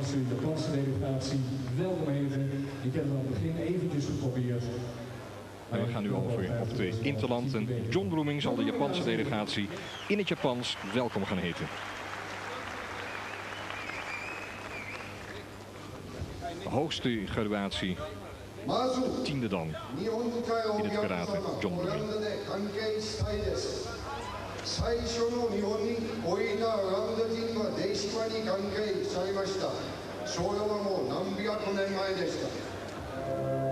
namens de Japanse delegatie welkom heten. Ik heb het aan het begin eventjes geprobeerd. En we gaan nu over op de Interland. En John Bloeming zal de Japanse delegatie in het Japans welkom gaan heten. Hoogste graduatie. Tiende dan. In het karate. John Bloeming. 最初の日本に置いたアラウンド人は電子化に関係されました。昭和はもう何百年前でした。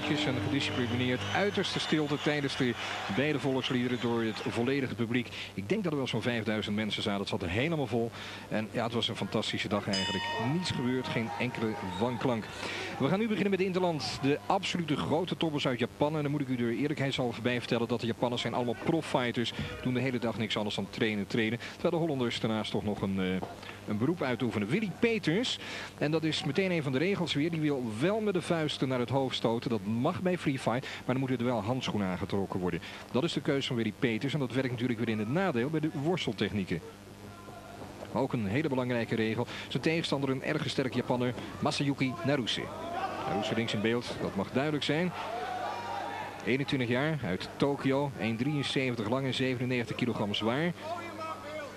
Netjes en gedisciplineerd. Uiterste stilte tijdens de beide volksliederen door het volledige publiek. Ik denk dat er wel zo'n 5000 mensen zaten. Het zat er helemaal vol. En ja, het was een fantastische dag eigenlijk. Niets gebeurd, geen enkele wanklank. We gaan nu beginnen met Interland. De absolute grote toppers uit Japan. En dan moet ik u er eerlijkheidshalve bij vertellen dat de Japanners zijn allemaal profighters. Doen de hele dag niks anders dan trainen, trainen. Terwijl de Hollanders daarnaast toch nog een, eh, een beroep uitoefenen. Willy Peters. En dat is meteen een van de regels weer. Die wil wel met de vuisten naar het hoofd stoten. Dat mag bij free fight. Maar dan moeten er wel handschoenen aangetrokken worden. Dat is de keuze van Willy Peters. En dat werkt natuurlijk weer in het nadeel bij de worsteltechnieken. Ook een hele belangrijke regel. Zijn tegenstander een erg sterke Japanner, Masayuki Naruse. Naruse links in beeld, dat mag duidelijk zijn. 21 jaar, uit Tokio, 1,73 lang en 97 kilogram zwaar.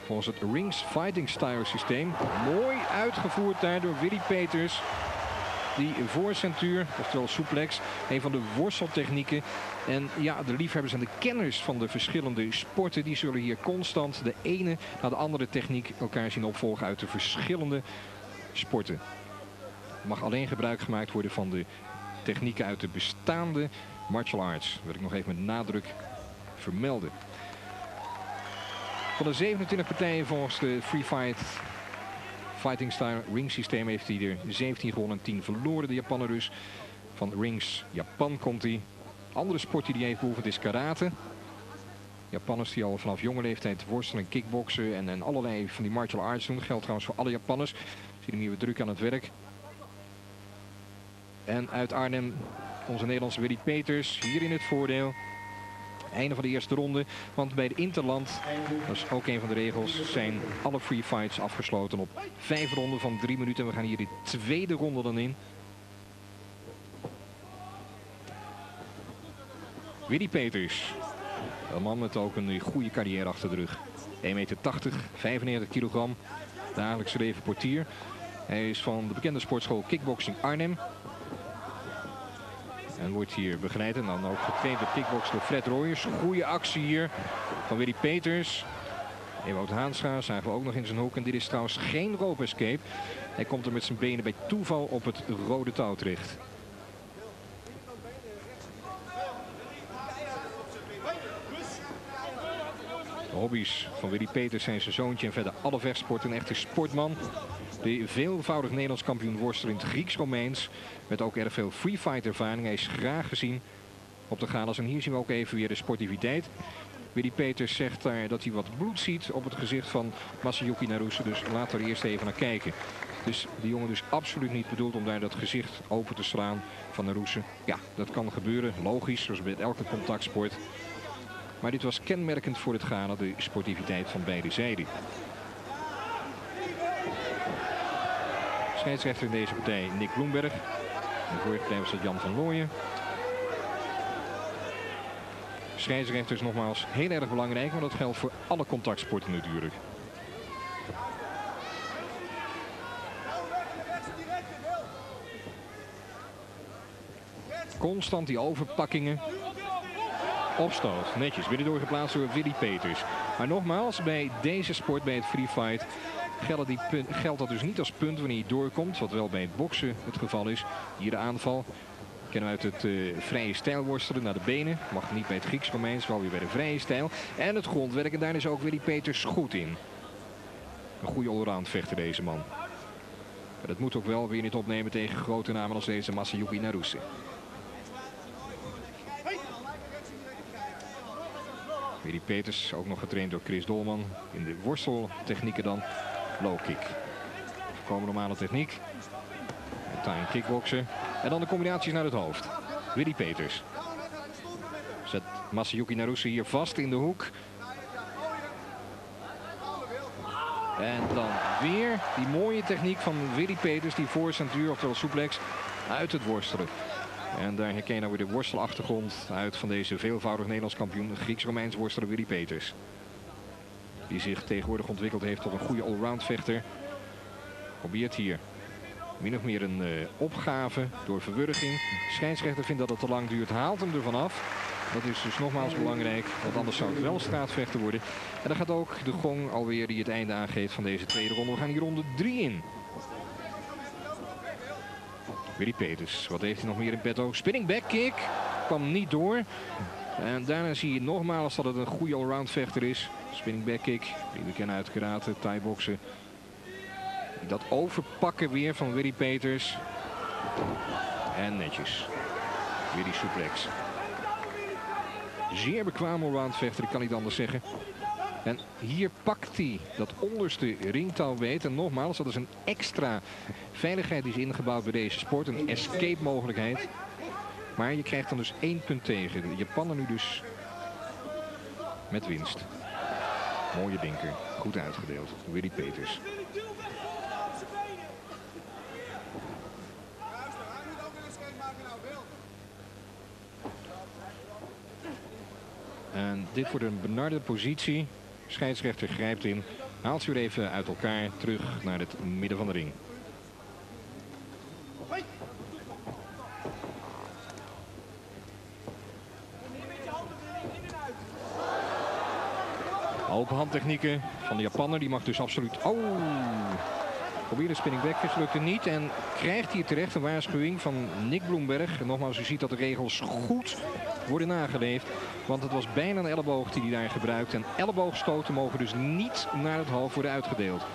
Volgens het Rings Fighting Style systeem. Mooi uitgevoerd daar door Willy Peters. Die voorcentuur, oftewel suplex, een van de worsteltechnieken. En ja, de liefhebbers en de kenners van de verschillende sporten, die zullen hier constant de ene na de andere techniek elkaar zien opvolgen uit de verschillende sporten. Er mag alleen gebruik gemaakt worden van de technieken uit de bestaande martial arts. Wil ik nog even met nadruk vermelden. Van de 27 partijen volgens de Free Fight Fighting Style Ring systeem heeft hij er 17 gewonnen en 10 verloren. De Japaner dus. Van Rings Japan komt hij. Andere sport die hij heeft beoefend is karate. Japanners die al vanaf jonge leeftijd worstelen, kickboksen en, en allerlei van die martial arts doen. Geldt trouwens voor alle Japanners. Zie hem hier weer druk aan het werk. En uit Arnhem onze Nederlandse Willy Peters. Hier in het voordeel. Einde van de eerste ronde. Want bij de Interland, dat is ook een van de regels, zijn alle free fights afgesloten op vijf ronden van drie minuten. En we gaan hier de tweede ronde dan in. Willy Peters. Een man met ook een goede carrière achter de rug. 1,80 meter, 95 kilogram. Dagelijks leven portier. Hij is van de bekende sportschool Kickboxing Arnhem. En wordt hier begeleid en dan ook getraind door kickbox door Fred Royers. Goede actie hier van Willy Peters. Ewout Haanscha zagen we ook nog in zijn hoek. En dit is trouwens geen rope escape. Hij komt er met zijn benen bij toeval op het rode touw terecht. De hobby's van Willy Peters zijn zijn zoontje en verder alle vechtsport. Een echte sportman. De veelvoudig Nederlands kampioen worstel in het Grieks-Romeins. Met ook erg veel free fight ervaring. Hij is graag gezien op de galas. En hier zien we ook even weer de sportiviteit. Willy Peters zegt daar dat hij wat bloed ziet op het gezicht van Masayuki Naruse. Dus laten we er eerst even naar kijken. Dus die jongen dus absoluut niet bedoeld om daar dat gezicht open te slaan van Naruse. Ja, dat kan gebeuren. Logisch, zoals bij elke contactsport. Maar dit was kenmerkend voor het Ghana, de sportiviteit van beide zijden. Scheidsrechter in deze partij Nick Bloemberg. De vorige partij dat Jan van Looyen. Scheidsrechters nogmaals heel erg belangrijk, maar dat geldt voor alle contactsporten natuurlijk. Constant die overpakkingen. Opstoot, netjes, weer doorgeplaatst door Willy Peters. Maar nogmaals, bij deze sport, bij het free fight, geldt, die punt, dat dus niet als punt wanneer je doorkomt. Wat wel bij het boksen het geval is. Hier de aanval. Kennen we uit het uh, vrije stijl worstelen naar de benen. Mag niet bij het Grieks-Romeins, wel weer bij de vrije stijl. En het grondwerk. En daar is ook Willy Peters goed in. Een goede allround vechter deze man. Maar dat moet ook wel weer niet opnemen tegen grote namen als deze Masayuki Naruse. Willy Peters, ook nog getraind door Chris Dolman. In de worsteltechnieken dan. Low kick. Komen normale techniek. Time kickboksen. En dan de combinaties naar het hoofd. Willy Peters. Zet Masayuki Naruse hier vast in de hoek. En dan weer die mooie techniek van Willy Peters. Die voor centuur, oftewel suplex, uit het worstelen. En daar herken je nou weer de worstelachtergrond uit van deze veelvoudig Nederlands kampioen Grieks-Romeins worsteler Willy Peters. Die zich tegenwoordig ontwikkeld heeft tot een goede allround vechter. Probeert hier min of meer een uh, opgave door verwurging. Scheidsrechter vindt dat het te lang duurt, haalt hem ervan af. Dat is dus nogmaals belangrijk, want anders zou het wel straatvechten worden. En dan gaat ook de gong alweer die het einde aangeeft van deze tweede ronde. We gaan hier ronde 3 in. Willy Peters, wat heeft hij nog meer in petto? Spinning back kick, kwam niet door. En daarna zie je nogmaals dat het een goede allround vechter is. Spinning back kick, die we kennen uit thai-boksen. Dat overpakken weer van Willy Peters. En netjes. Die suplex. Zeer bekwaam vechter, ik kan niet anders zeggen. En hier pakt hij dat onderste ringtouw weet. En nogmaals, dat is een extra veiligheid die is ingebouwd bij deze sport. Een escape mogelijkheid. Maar je krijgt dan dus één punt tegen. De Japaner nu dus met winst. Mooie dinker. Goed uitgedeeld. Willy Peters. En dit wordt een benarde positie. Scheidsrechter grijpt in. Haalt ze weer even uit elkaar terug naar het midden van de ring. Open handtechnieken van de Japanner. Die mag dus absoluut... Oh! Probeer de spinning backfist lukte niet. En krijgt hier terecht een waarschuwing van Nick Bloemberg. En nogmaals, u ziet dat de regels goed worden nageleefd. Want het was bijna een elleboog die hij daar gebruikt. En elleboogstoten mogen dus niet naar het hoofd worden uitgedeeld.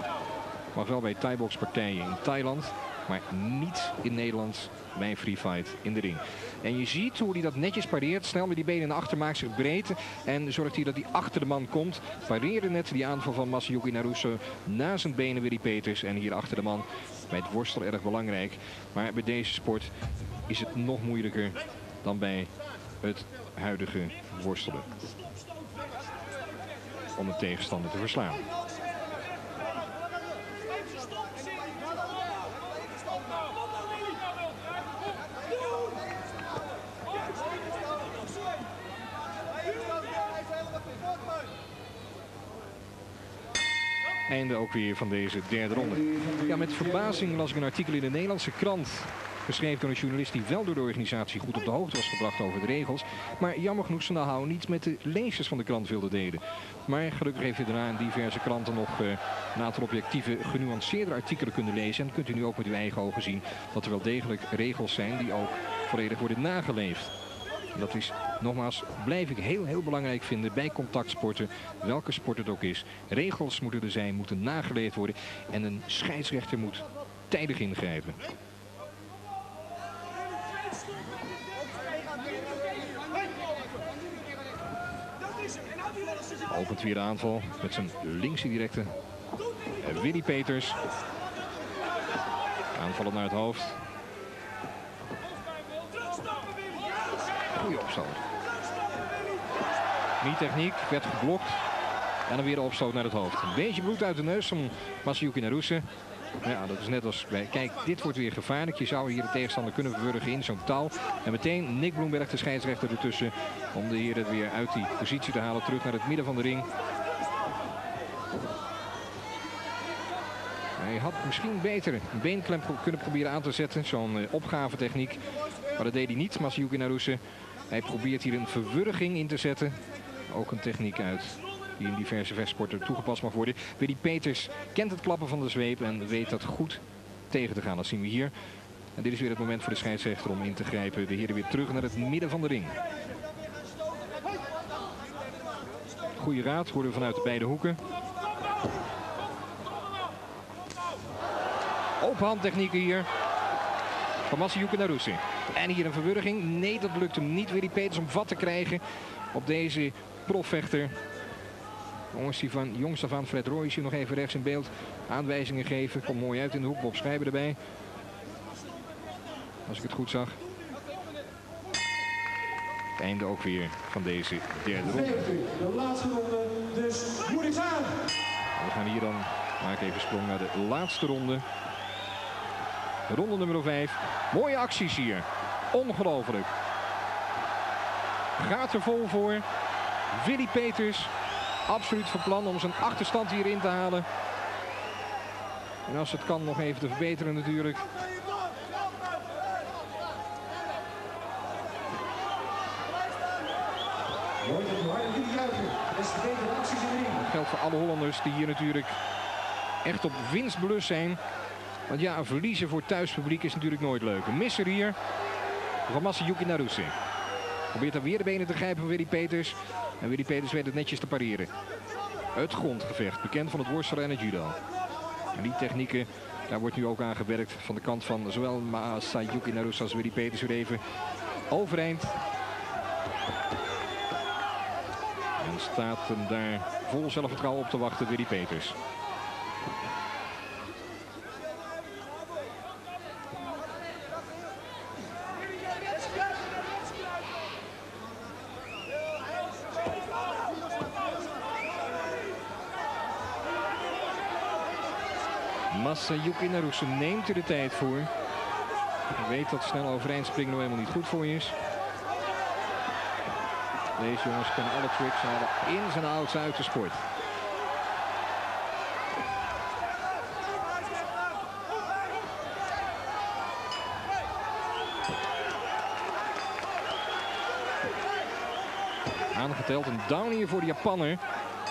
Mag wel bij Thai-boxpartijen in Thailand. Maar niet in Nederland bij een free fight in de ring. En je ziet hoe hij dat netjes pareert. Snel met die benen naar achter maakt zich breed. En zorgt hij dat hij achter de man komt. Pareerde net die aanval van Masayuki Naruso. Na zijn benen Willy Peters. En hier achter de man. Bij het worstelen erg belangrijk. Maar bij deze sport is het nog moeilijker dan bij het huidige worstelen. Om een tegenstander te verslaan. Einde ook weer van deze derde ronde. Ja, met verbazing las ik een artikel in de Nederlandse krant. Geschreven door een journalist die wel door de organisatie goed op de hoogte was gebracht over de regels. Maar jammer genoeg ze nou niet met de lezers van de krant wilde delen. Maar gelukkig heeft u daarna in diverse kranten nog uh, een aantal objectieve, genuanceerde artikelen kunnen lezen. En kunt u nu ook met uw eigen ogen zien dat er wel degelijk regels zijn die ook volledig worden nageleefd. Dat is, nogmaals, blijf ik heel, heel belangrijk vinden bij contactsporten. Welke sport het ook is. Regels moeten er zijn, moeten nageleefd worden. En een scheidsrechter moet tijdig ingrijpen. Opent weer de aanval met zijn linkse directe. Willy Peters. Aanvallen naar het hoofd. Goeie opstand. Niet techniek, werd geblokt. En dan weer de opstoot naar het hoofd. Een beetje bloed uit de neus van Masayuki Naruse. Ja, dat is net als. Kijk, dit wordt weer gevaarlijk. Je zou hier de tegenstander kunnen verwurgen in zo'n touw. En meteen Nick Bloemberg, de scheidsrechter, ertussen. Om de heren weer uit die positie te halen. Terug naar het midden van de ring. Hij had misschien beter een beenklem kunnen proberen aan te zetten. Zo'n eh, opgavetechniek. Maar dat deed hij niet, Masayuki Naruse. Hij probeert hier een verwurging in te zetten. Ook een techniek uit die in diverse vechtsporten toegepast mag worden. Willy Peters kent het klappen van de zweep en weet dat goed tegen te gaan. Dat zien we hier. En dit is weer het moment voor de scheidsrechter om in te grijpen. De heren weer terug naar het midden van de ring. Goeie raad, we vanuit de beide hoeken. Open handtechnieken hier. Van Masayuki Naruse. En hier een verwurging. Nee, dat lukt hem niet. Willy Peters om vat te krijgen op deze profvechter. Jongens die van jongs af aan, Fred Royce hier nog even rechts in beeld aanwijzingen geven. Komt mooi uit in de hoek, Bob Schrijber erbij. Als ik het goed zag. Het einde ook weer van deze derde ronde. 45, de laatste ronde, dus moet ik aan. We gaan hier dan, maak even sprong naar de laatste ronde. Ronde nummer 5. Mooie acties hier. Ongelooflijk. Gaat er vol voor. Willy Peters. Absoluut van plan om zijn achterstand hierin te halen. En als het kan nog even te verbeteren natuurlijk. Dat geldt voor alle Hollanders die hier natuurlijk echt op winstbelust zijn. Want ja, verliezen voor thuispubliek is natuurlijk nooit leuk. Een misser hier van Masayuki Naruse. Probeert dan weer de benen te grijpen van Willy Peters. En Willy Peters weet het netjes te pareren. Het grondgevecht, bekend van het worstelen en het judo. En die technieken, daar wordt nu ook aan gewerkt van de kant van zowel Masayuki Naruse als Willy Peters weer even overeind. En staat hem daar vol zelfvertrouwen op te wachten, Willy Peters. Masayuki Naruse neemt er de tijd voor. Hij weet dat snel overeind springen nou helemaal niet goed voor je is. Deze jongens kunnen alle tricks halen in zijn ouds uit de sport. Aangeteld een down hier voor de Japanner.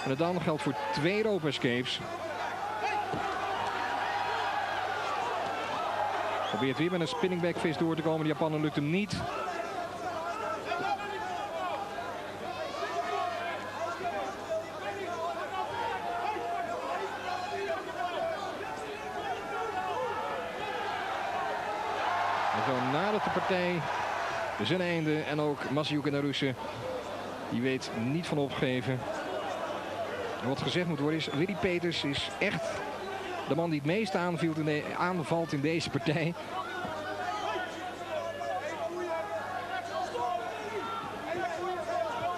En het down geldt voor twee rope escapes. Probeert weer met een spinning back fist door te komen. De Japanner lukt hem niet. En zo nadert de partij zijn einde. En ook Masayuki Naruse. Die weet niet van opgeven. En wat gezegd moet worden is, Willy Peters is echt de man die het meest aanvielt in de, aanvalt in deze partij.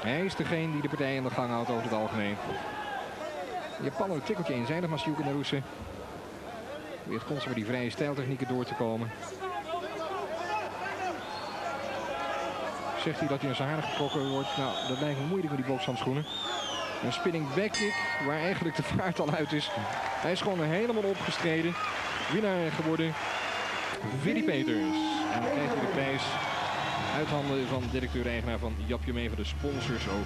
Hij is degene die de partij in de gang houdt over het algemeen. De Japaner een tikkeltje eenzijdig, Masayuki Naruse. Weer constant die vrije stijltechnieken door te komen. Zegt hij dat hij in zijn haren getrokken wordt. Nou, dat lijkt me moeilijk met die bokshandschoenen. Een spinning backkick, waar eigenlijk de vaart al uit is. Hij is gewoon helemaal opgestreden. Winnaar geworden. Willy Peters. En dan krijgt hij de prijs uit handen van directeur-eigenaar van Japje mee van de sponsors ook.